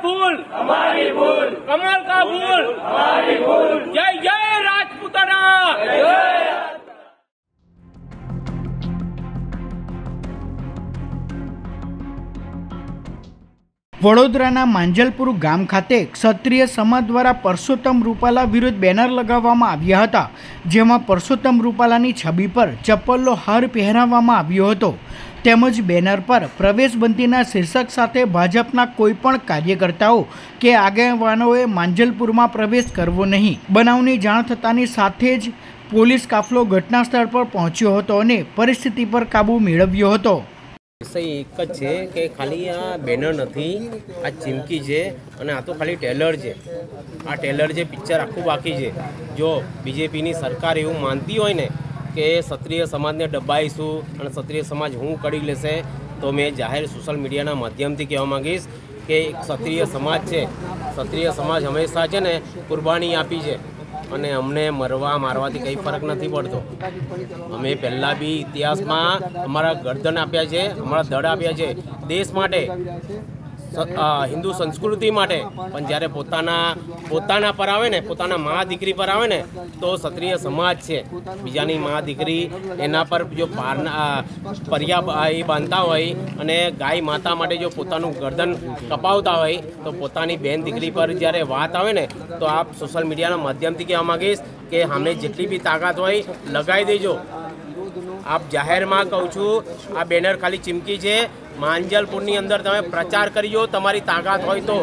भूल हमारी भूल कमल का भूल हमारी भूल जय जय राजपूताना વડોદરાના માંજલપુર ગામ ખાતે ક્ષત્રિય સમાજ દ્વારા પરસોત્તમ રૂપાલા વિરુદ્ધ બેનર લગાવવામાં આવ્યા હતા જેમાં પરસોત્તમ રૂપાલાની છબી પર ચપ્પલનો હાર પહેરાવવામાં આવ્યો હતો તેમજ બેનર પર પ્રવેશબંધીના શીર્ષક સાથે ભાજપના કોઈપણ કાર્યકર્તાઓ કે આગેવાનોએ માંજલપુરમાં પ્રવેશ કરવો નહીં. બનાવની જાણ થતાની સાથે જ પોલીસ કાફલો ઘટના સ્થળ પર પહોંચ્યો હતો અને પરિસ્થિતિ પર કાબૂ મેળવ્યો હતો. વિષય એક જ છે કે ખાલી આ બેનર નથી, આ ચીમકી છે અને આ તો ખાલી ટેલર છે. આ ટેલર જે પિક્ચર આખું બાકી છે. જો બીજેપીની સરકાર એવું માનતી હોય ને કે ક્ષત્રિય સમાજને દબાઈશું અને ક્ષત્રિય સમાજ હું કરી લેશે તો મેં જાહેર સોશિયલ મીડિયાના માધ્યમથી કહેવા માંગીશ કે ક્ષત્રિય સમાજ છે. ક્ષત્રિય સમાજ હંમેશા છે ને કુરબાની આપી છે અને અમને મરવા મારવાથી કંઈ ફરક નથી પડતો. અમે પહેલાં બી ઇતિહાસમાં અમારા ગરદન આપ્યા છે, અમારા દળ આપ્યા છે. દેશ માટે હિન્દુ સંસ્કૃતિ માટે. પણ જ્યારે પોતાના પોતાના પર આવે ને, પોતાના મા દીકરી પર આવે ને, તો ક્ષત્રિય સમાજ છે. બીજાની મા દીકરી એના પર જો પારના પરિયા એ બાંધતા હોય અને ગાય માતા માટે જો પોતાનું ગરદન કપાવતા હોય, તો પોતાની બેન દીકરી પર જ્યારે વાત આવે ને, તો આપ સોશિયલ મીડિયાના માધ્યમથી કહેવા માગીશ કે અમે જેટલી બી તાકાત હોય, લગાવી દેજો. આપ જાહેરમાં કહું છું, આ બેનર ખાલી ચીમકી છે. માંજલપુરની અંદર તમે પ્રચાર કરજો તમારી તાકાત હોય તો.